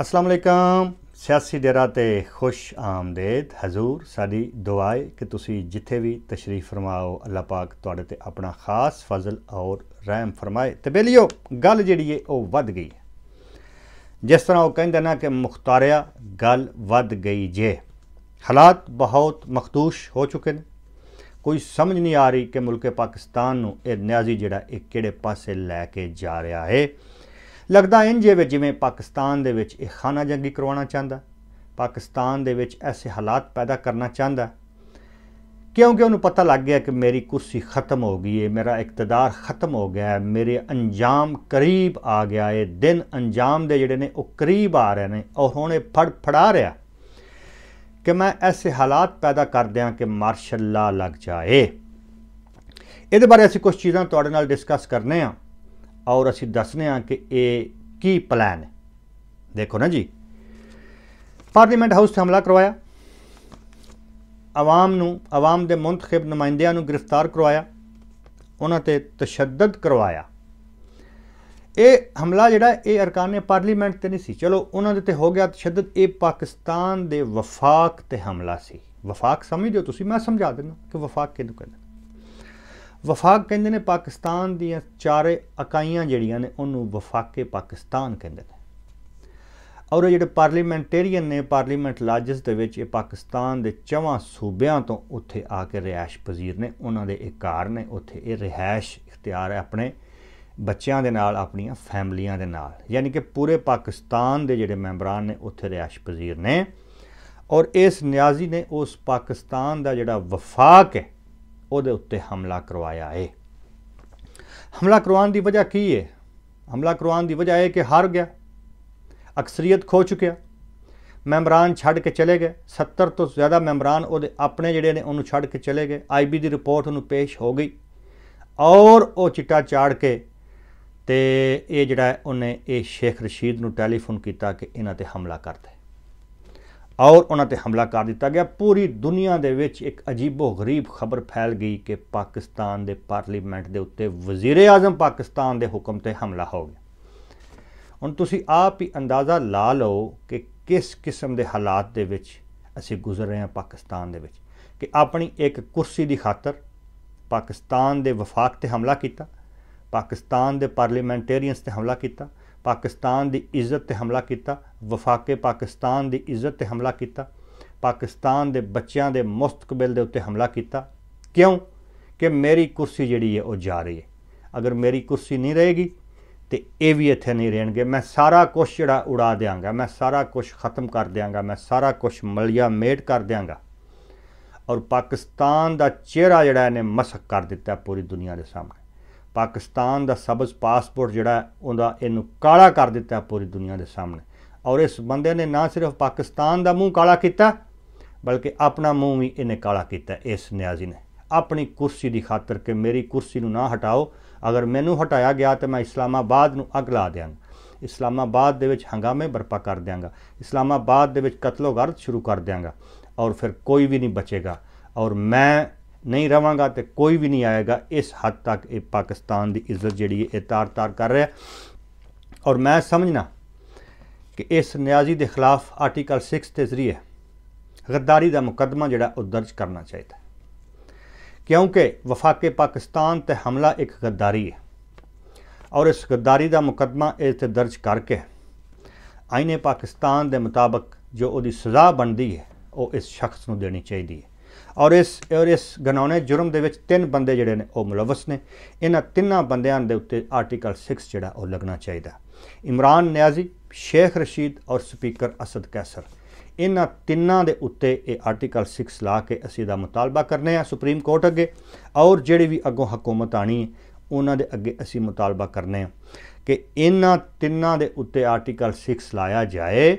ਅਸਲਾਮ ਅਲੈਕਮ ਸਿਆਸੀ ਡੇਰਾ ਤੇ ਖੁਸ਼ ਆਮਦੇਦ। ਹਜ਼ੂਰ, ਸਾਡੀ ਦੁਆ ਹੈ ਕਿ ਤੁਸੀਂ ਜਿੱਥੇ ਵੀ ਤਸ਼ਰੀਫ ਫਰਮਾਓ, ਅੱਲਾਹ ਪਾਕ ਤੁਹਾਡੇ ਤੇ ਆਪਣਾ ਖਾਸ ਫਜ਼ਲ ਔਰ ਰਹਿਮ ਫਰਮਾਏ। ਤੇ ਬੇਲੀਓ, ਗੱਲ ਜਿਹੜੀ ਹੈ ਉਹ ਵੱਧ ਗਈ ਹੈ। ਜਿਸ ਤਰ੍ਹਾਂ ਉਹ ਕਹਿੰਦੇ ਨਾ ਕਿ ਮੁਖਤਾਰਿਆ, ਗੱਲ ਵੱਧ ਗਈ ਜੇ। ਹਾਲਾਤ ਬਹੁਤ ਮਖਦੂਸ਼ ਹੋ ਚੁੱਕੇ ਨੇ। ਕੋਈ ਸਮਝ ਨਹੀਂ ਆ ਰਹੀ ਕਿ ਮੁਲਕ ਪਾਕਿਸਤਾਨ ਨੂੰ ਇਹ ਨਿਆਜ਼ੀ ਜਿਹੜਾ ਇਹ ਕਿਹੜੇ ਪਾਸੇ ਲੈ ਕੇ ਜਾ ਰਿਹਾ ਹੈ। ਲੱਗਦਾ ਇੰਜ ਜਿਵੇਂ ਜਿਵੇਂ ਪਾਕਿਸਤਾਨ ਦੇ ਵਿੱਚ ਇਹ ਖਾਨਾ ਜੰਗੀ ਕਰਵਾਉਣਾ ਚਾਹੁੰਦਾ, ਪਾਕਿਸਤਾਨ ਦੇ ਵਿੱਚ ਐਸੇ ਹਾਲਾਤ ਪੈਦਾ ਕਰਨਾ ਚਾਹੁੰਦਾ। ਕਿਉਂਕਿ ਉਹਨੂੰ ਪਤਾ ਲੱਗ ਗਿਆ ਕਿ ਮੇਰੀ ਕੁਰਸੀ ਖਤਮ ਹੋ ਗਈ ਹੈ ਮੇਰਾ ਇਕਤਦਾਰ ਖਤਮ ਹੋ ਗਿਆ ਹੈ ਮੇਰੇ ਅੰਜਾਮ ਕਰੀਬ ਆ ਗਿਆ ਹੈ ਦਿਨ ਅੰਜਾਮ ਦੇ ਜਿਹੜੇ ਨੇ ਉਹ ਕਰੀਬ ਆ ਰਹੇ ਨੇ ਔਰ ਹੁਣ ਇਹ ਫੜ ਫੜਾ ਰਿਹਾ। ਕਿ ਮੈਂ ਐਸੇ ਹਾਲਾਤ ਪੈਦਾ ਕਰ ਦਿਆਂ ਕਿ ਮਾਰਸ਼ਲ ਲਾ ਲੱਗ ਜਾਏ। ਇਹਦੇ ਬਾਰੇ ਅਸੀਂ ਕੁਝ ਚੀਜ਼ਾਂ ਤੁਹਾਡੇ ਨਾਲ ਡਿਸਕਸ ਕਰਨੇ ਆ। ਔਰ ਅਸੀਂ ਦੱਸਨੇ ਆ ਕਿ ਇਹ ਕੀ ਪਲਾਨ ਹੈ। ਦੇਖੋ ਨਾ ਜੀ। ਪਾਰਲੀਮੈਂਟ ਹਾਊਸ ਤੇ ਹਮਲਾ ਕਰਵਾਇਆ। ਆਵਾਮ ਨੂੰ, ਆਵਾਮ ਦੇ ਮੁੰਤਖਬ ਨੁਮਾਇੰਦਿਆਂ ਨੂੰ ਗ੍ਰਿਫਤਾਰ ਕਰਵਾਇਆ। ਉਹਨਾਂ ਤੇ ਤਸ਼ੱਦਦ ਕਰਵਾਇਆ। ਇਹ ਹਮਲਾ ਜਿਹੜਾ, ਇਹ ਅਰਕਾਨ ਪਾਰਲੀਮੈਂਟ ਤੇ ਨਹੀਂ ਸੀ। ਚਲੋ, ਉਹਨਾਂ ਦੇ ਤੇ ਹੋ ਗਿਆ ਤਸ਼ੱਦਦ। ਇਹ ਪਾਕਿਸਤਾਨ ਦੇ ਵਫਾਕ ਤੇ ਹਮਲਾ ਸੀ। ਵਫਾਕ ਸਮਝਦੇ ਹੋ ਤੁਸੀਂ? ਮੈਂ ਸਮਝਾ ਦਿੰਦਾ ਕਿ ਵਫਾਕ ਕਿਹਨੂੰ ਕਹਿੰਦੇ? ਵਫਾਕ ਕਹਿੰਦੇ ਨੇ, ਪਾਕਿਸਤਾਨ ਦੀਆਂ ਚਾਰੇ ਇਕਾਈਆਂ ਜਿਹੜੀਆਂ ਨੇ, ਉਹਨੂੰ ਵਫਾਕੇ ਪਾਕਿਸਤਾਨ ਕਹਿੰਦੇ ਨੇ। ਔਰ ਜਿਹੜੇ ਪਾਰਲੀਮੈਂਟੇਰੀਅਨ ਨੇ, ਪਾਰਲੀਮੈਂਟ ਲਾਜਸ ਦੇ ਵਿੱਚ ਇਹ ਪਾਕਿਸਤਾਨ ਦੇ ਚਵਾਂ ਸੂਬਿਆਂ ਤੋਂ ਉੱਥੇ ਆ ਕੇ ਰਿਹਾਇਸ਼ ਪਜ਼ੀਰ ਨੇ, ਉਹਨਾਂ ਦੇ ਇੱਕ ਘਰ ਨੇ ਉੱਥੇ। ਇਹ ਰਿਹਾਇਸ਼ ਇਖਤਿਆਰ ਹੈ ਆਪਣੇ ਬੱਚਿਆਂ ਦੇ ਨਾਲ, ਆਪਣੀਆਂ ਫੈਮਲੀਆਂ ਦੇ ਨਾਲ। ਯਾਨੀ ਕਿ ਪੂਰੇ ਪਾਕਿਸਤਾਨ ਦੇ ਜਿਹੜੇ ਮੈਂਬਰਾਂ ਨੇ, ਉੱਥੇ ਰਿਹਾਇਸ਼ ਪਜ਼ੀਰ ਨੇ। ਔਰ ਇਸ ਨਿਆਜ਼ੀ ਨੇ ਉਸ ਪਾਕਿਸਤਾਨ ਦਾ ਜਿਹੜਾ ਵਫਾਕ ਹੈ ਉਹਦੇ ਉੱਤੇ ਹਮਲਾ ਕਰਵਾਇਆ ਏ। ਹਮਲਾ ਕਰਵਾਉਣ ਦੀ ਵਜ੍ਹਾ ਕੀ ਹੈ ਹਮਲਾ ਕਰਵਾਉਣ ਦੀ ਵਜ੍ਹਾ ਇਹ ਕਿ ਹਾਰ ਗਿਆ। ਅਕਸਰੀਅਤ ਖੋ ਚੁੱਕਿਆ। ਮੈਂਬਰਾਨ ਛੱਡ ਕੇ ਚਲੇ ਗਏ। 70 ਤੋਂ ਜ਼ਿਆਦਾ ਮੈਂਬਰਾਨ ਉਹਦੇ ਆਪਣੇ ਜਿਹੜੇ ਨੇ ਉਹਨੂੰ ਛੱਡ ਕੇ ਚਲੇ ਗਏ। ਆਈਬੀ ਦੀ ਰਿਪੋਰਟ ਉਹਨੂੰ ਪੇਸ਼ ਹੋ ਗਈ। ਔਰ ਉਹ ਚਿੱਟਾ ਚਾੜ ਕੇ ਤੇ ਇਹ ਜਿਹੜਾ ਉਹਨੇ ਇਹ ਸ਼ੇਖ ਰਸ਼ੀਦ ਨੂੰ ਟੈਲੀਫੋਨ ਕੀਤਾ ਕਿ ਇਹਨਾਂ ਤੇ ਹਮਲਾ ਕਰ ਦੇ। ਔਰ ਉਹਨਾਂ ਤੇ ਹਮਲਾ ਕਰ ਦਿੱਤਾ ਗਿਆ। ਪੂਰੀ ਦੁਨੀਆ ਦੇ ਵਿੱਚ ਇੱਕ ਅਜੀਬੋ ਗਰੀਬ ਖਬਰ ਫੈਲ ਗਈ ਕਿ ਪਾਕਿਸਤਾਨ ਦੇ ਪਾਰਲੀਮੈਂਟ ਦੇ ਉੱਤੇ ਵਜ਼ੀਰ ਆਜ਼ਮ ਪਾਕਿਸਤਾਨ ਦੇ ਹੁਕਮ ਤੇ ਹਮਲਾ ਹੋ ਗਿਆ। ਹੁਣ ਤੁਸੀਂ ਆਪ ਹੀ ਅੰਦਾਜ਼ਾ ਲਾ ਲਓ ਕਿ ਕਿਸ ਕਿਸਮ ਦੇ ਹਾਲਾਤ ਦੇ ਵਿੱਚ ਅਸੀਂ ਗੁਜ਼ਰ ਰਹੇ ਹਾਂ ਪਾਕਿਸਤਾਨ ਦੇ ਵਿੱਚ। ਕਿ ਆਪਣੀ ਇੱਕ ਕੁਰਸੀ ਦੀ ਖਾਤਰ ਪਾਕਿਸਤਾਨ ਦੇ ਵਫਾਕ ਤੇ ਹਮਲਾ ਕੀਤਾ, ਪਾਕਿਸਤਾਨ ਦੇ ਪਾਰਲੀਮੈਂਟੇਰੀਅਨਸ ਤੇ ਹਮਲਾ ਕੀਤਾ ਪਾਕਿਸਤਾਨ ਦੀ ਇੱਜ਼ਤ ਤੇ ਹਮਲਾ ਕੀਤਾ, ਵਫਾਕੇ ਪਾਕਿਸਤਾਨ ਦੀ ਇੱਜ਼ਤ ਤੇ ਹਮਲਾ ਕੀਤਾ, ਪਾਕਿਸਤਾਨ ਦੇ ਬੱਚਿਆਂ ਦੇ ਮੁਸਤਕਬਲ ਦੇ ਉੱਤੇ ਹਮਲਾ ਕੀਤਾ। ਕਿਉਂ? ਕਿ ਮੇਰੀ ਕੁਰਸੀ ਜਿਹੜੀ ਹੈ ਉਹ ਜਾ ਰਹੀ ਹੈ। ਅਗਰ ਮੇਰੀ ਕੁਰਸੀ ਨਹੀਂ ਰਹੇਗੀ, ਤੇ ਇਹ ਵੀ ਇੱਥੇ ਨਹੀਂ ਰਹਿਣਗੇ। ਮੈਂ ਸਾਰਾ ਕੁਝ ਜਿਹੜਾ ਉਡਾ ਦਿਆਂਗਾ, ਮੈਂ ਸਾਰਾ ਕੁਝ ਖਤਮ ਕਰ ਦਿਆਂਗਾ, ਮੈਂ ਸਾਰਾ ਕੁਝ ਮਲਿਆ ਮੇਟ ਕਰ ਦਿਆਂਗਾ। ਔਰ ਪਾਕਿਸਤਾਨ ਦਾ ਚਿਹਰਾ ਜਿਹੜਾ ਇਹਨੇ ਮਸਕ ਕਰ ਦਿੱਤਾ ਪੂਰੀ ਦੁਨੀਆ ਦੇ ਸਾਹਮਣੇ। ਪਾਕਿਸਤਾਨ ਦਾ ਸਬਜ਼ ਪਾਸਪੋਰਟ ਜਿਹੜਾ ਉਹਦਾ ਇਹਨੂੰ ਕਾਲਾ ਕਰ ਦਿੱਤਾ ਪੂਰੀ ਦੁਨੀਆ ਦੇ ਸਾਹਮਣੇ। ਔਰ ਇਸ ਬੰਦੇ ਨੇ ਨਾ ਸਿਰਫ ਪਾਕਿਸਤਾਨ ਦਾ ਮੂੰਹ ਕਾਲਾ ਕੀਤਾ, ਬਲਕਿ ਆਪਣਾ ਮੂੰਹ ਵੀ ਇਹਨੇ ਕਾਲਾ ਕੀਤਾ, ਇਸ ਨਿਆਜ਼ੀ ਨੇ। ਆਪਣੀ ਕੁਰਸੀ ਦੀ ਖਾਤਰ ਕਿ ਮੇਰੀ ਕੁਰਸੀ ਨੂੰ ਨਾ ਹਟਾਓ, ਅਗਰ ਮੈਨੂੰ ਹਟਾਇਆ ਗਿਆ ਤਾਂ ਮੈਂ ਇਸਲਾਮਾਬਾਦ ਨੂੰ ਅੱਗ ਲਾ ਦਿਆਂਗਾ। ਇਸਲਾਮਾਬਾਦ ਦੇ ਵਿੱਚ ਹੰਗਾਮੇ ਬਰਪਾ ਕਰ ਦਿਆਂਗਾ। ਇਸਲਾਮਾਬਾਦ ਦੇ ਵਿੱਚ ਕਤਲੋਗਰ ਸ਼ੁਰੂ ਕਰ ਦਿਆਂਗਾ। ਔਰ ਫਿਰ ਕੋਈ ਵੀ ਨਹੀਂ ਬਚੇਗਾ। ਔਰ ਮੈਂ ਨਹੀਂ ਰਵਾਂਗਾ ਤੇ ਕੋਈ ਵੀ ਨਹੀਂ ਆਏਗਾ, ਇਸ ਹੱਦ ਤੱਕ ਇਹ ਪਾਕਿਸਤਾਨ ਦੀ ਇੱਜ਼ਤ ਜਿਹੜੀ ਹੈ, ਇਹ ਤਾਰ-ਤਾਰ ਕਰ ਰਿਹਾ ਔਰ ਮੈਂ ਸਮਝਣਾ ਕਿ ਇਸ ਨਿਆਜ਼ੀ ਦੇ ਖਿਲਾਫ ਆਰਟੀਕਲ 6 ਦੇ ਜ਼ਰੀਏ ਗੱਦਾਰੀ ਦਾ ਮੁਕੱਦਮਾ ਜਿਹੜਾ ਉਹ ਦਰਜ ਕਰਨਾ ਚਾਹੀਦਾ ਕਿਉਂਕਿ ਵਫਾਕੇ ਪਾਕਿਸਤਾਨ ਤੇ ਹਮਲਾ ਇੱਕ ਗੱਦਾਰੀ ਹੈ। ਔਰ ਇਸ ਗੱਦਾਰੀ ਦਾ ਮੁਕੱਦਮਾ ਇਸ ਤੇ ਦਰਜ ਕਰਕੇ ਆਈਨੇ ਪਾਕਿਸਤਾਨ ਦੇ ਮੁਤਾਬਕ ਜੋ ਉਹਦੀ ਸਜ਼ਾ ਬਣਦੀ ਹੈ, ਉਹ ਇਸ ਸ਼ਖਸ ਨੂੰ ਦੇਣੀ ਚਾਹੀਦੀ ਹੈ। ਔਰ ਇਸ ਔਰ ਇਸ ਗਨਾਉਣੇ ਜੁਰਮ ਦੇ ਵਿੱਚ ਤਿੰਨ ਬੰਦੇ ਜਿਹੜੇ ਨੇ, ਉਹ ਮੁਲਵਸ ਨੇ। ਇਹਨਾਂ ਤਿੰਨਾਂ ਬੰਦਿਆਂ ਦੇ ਉੱਤੇ ਆਰਟੀਕਲ 6 ਜਿਹੜਾ, ਉਹ ਲੱਗਣਾ ਚਾਹੀਦਾ। ਇਮਰਾਨ ਨਿਆਜ਼ੀ, ਸ਼ੇਖ ਰਸ਼ੀਦ ਔਰ ਸਪੀਕਰ ਅਸਦ ਕੈਸਰ। ਇਹਨਾਂ ਤਿੰਨਾਂ ਦੇ ਉੱਤੇ ਇਹ ਆਰਟੀਕਲ 6 ਲਾ ਕੇ ਅਸੀਂ ਦਾ ਮੁਤਾਲਬਾ ਕਰਨੇ ਆ ਸੁਪਰੀਮ ਕੋਰਟ ਅੱਗੇ। ਔਰ ਜਿਹੜੀ ਵੀ ਅੱਗੋਂ ਹਕੂਮਤ ਆਣੀ ਉਹਨਾਂ ਦੇ ਅੱਗੇ ਅਸੀਂ ਮੁਤਾਲਬਾ ਕਰਨੇ ਆ ਕਿ ਇਹਨਾਂ ਤਿੰਨਾਂ ਦੇ ਉੱਤੇ ਆਰਟੀਕਲ 6 ਲਾਇਆ ਜਾਏ।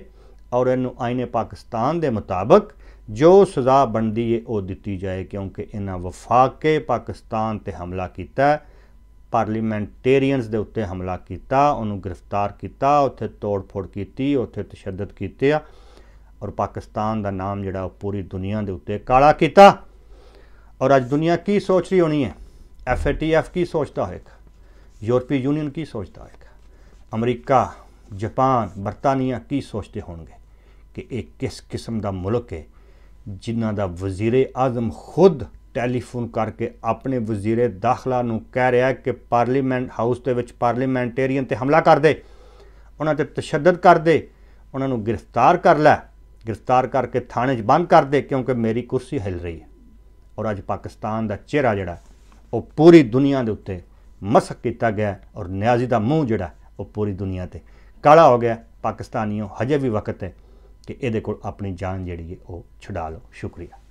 ਔਰ ਇਹਨੂੰ ਆਇਨੇ ਪਾਕਿਸਤਾਨ ਦੇ ਮੁਤਾਬਕ ਜੋ ਸਜ਼ਾ ਬਣਦੀ ਹੈ ਉਹ ਦਿੱਤੀ ਜਾਏ, ਕਿਉਂਕਿ ਇਹਨਾਂ ਵਫਾਕੇ ਪਾਕਿਸਤਾਨ ਤੇ ਹਮਲਾ ਕੀਤਾ, ਪਾਰਲੀਮੈਂਟੇਰੀਅਨਸ ਦੇ ਉੱਤੇ ਹਮਲਾ ਕੀਤਾ, ਉਹਨੂੰ ਗ੍ਰਿਫਤਾਰ ਕੀਤਾ, ਉੱਥੇ ਤੋੜ-ਫੋੜ ਕੀਤੀ, ਉੱਥੇ ਤਸ਼ੱਦਦ ਕੀਤੇ ਆ, ਔਰ ਪਾਕਿਸਤਾਨ ਦਾ ਨਾਮ ਜਿਹੜਾ, ਉਹ ਪੂਰੀ ਦੁਨੀਆ ਦੇ ਉੱਤੇ ਕਾਲਾ ਕੀਤਾ। ਔਰ ਅੱਜ ਦੁਨੀਆ ਕੀ ਸੋਚ ਰਹੀ ਹੋਣੀ ਹੈ ਐਫਏਟੀਐਫ ਕੀ ਸੋਚਦਾ ਹੋਏਗਾ? ਯੂਰਪੀ ਯੂਨੀਅਨ ਕੀ ਸੋਚਦਾ ਹੋਏਗਾ? ਅਮਰੀਕਾ, ਜਾਪਾਨ, ਬਰਤਾਨੀਆ ਕੀ ਸੋਚਦੇ ਹੋਣਗੇ? ਕਿ ਇਹ ਕਿਸ ਕਿਸਮ ਦਾ ਮੁਲਕ ਹੈ, ਜਿਨ੍ਹਾਂ ਦਾ ਵਜ਼ੀਰ ਆਜ਼ਮ ਖੁਦ ਟੈਲੀਫੋਨ ਕਰਕੇ ਆਪਣੇ ਵਜ਼ੀਰ ਦਾਖਲਾ ਨੂੰ ਕਹਿ ਰਿਹਾ ਕਿ ਪਾਰਲੀਮੈਂਟ ਹਾਊਸ ਦੇ ਵਿੱਚ ਪਾਰਲੀਮੈਂਟੇਰੀਅਨ ਤੇ ਹਮਲਾ ਕਰ ਦੇ। ਉਹਨਾਂ ਤੇ ਤਸ਼ੱਦਦ ਕਰ ਦੇ। ਉਹਨਾਂ ਨੂੰ ਗ੍ਰਿਫਤਾਰ ਕਰ ਲੈ। ਗ੍ਰਿਫਤਾਰ ਕਰਕੇ ਥਾਣੇ 'ਚ ਬੰਦ ਕਰ ਦੇ, ਕਿਉਂਕਿ ਮੇਰੀ ਕੁਰਸੀ ਹਿਲ ਰਹੀ ਹੈ। ਔਰ ਅੱਜ ਪਾਕਿਸਤਾਨ ਦਾ ਚਿਹਰਾ ਜਿਹੜਾ, ਉਹ ਪੂਰੀ ਦੁਨੀਆ ਦੇ ਉੱਤੇ ਮਸਕ ਕੀਤਾ ਗਿਆ ਔਰ ਨਿਆਜ਼ੀ ਦਾ ਮੂੰਹ ਜਿਹੜਾ, ਉਹ ਪੂਰੀ ਦੁਨੀਆ ਤੇ ਕਾਲਾ ਹੋ ਗਿਆ ਪਾਕਿਸਤਾਨੀਓ ਹਜੇ ਵੀ ਵਕਤ ਹੈ। ਕਿ ਇਹਦੇ ਕੋਲ ਆਪਣੀ ਜਾਨ ਜਿਹੜੀ ਹੈ ਉਹ ਛੁਡਾ ਲਓ। ਸ਼ੁਕਰੀਆ।